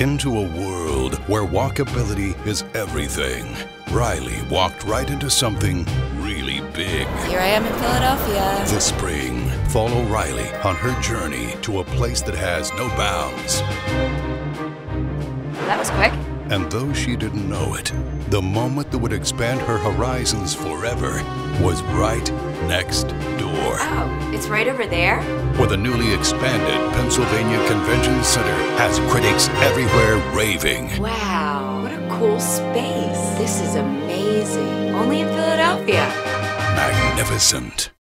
into a world where walkability is everything. Riley walked right into something really big. Here I am in Philadelphia. This spring, follow Riley on her journey to a place that has no bounds. That was quick. And though she didn't know it, the moment that would expand her horizons forever was right next door. Oh, it's right over there? Where the newly expanded Pennsylvania Convention Center has critics everywhere raving. Wow, what a cool space. This is amazing. Only in Philadelphia. Magnificent.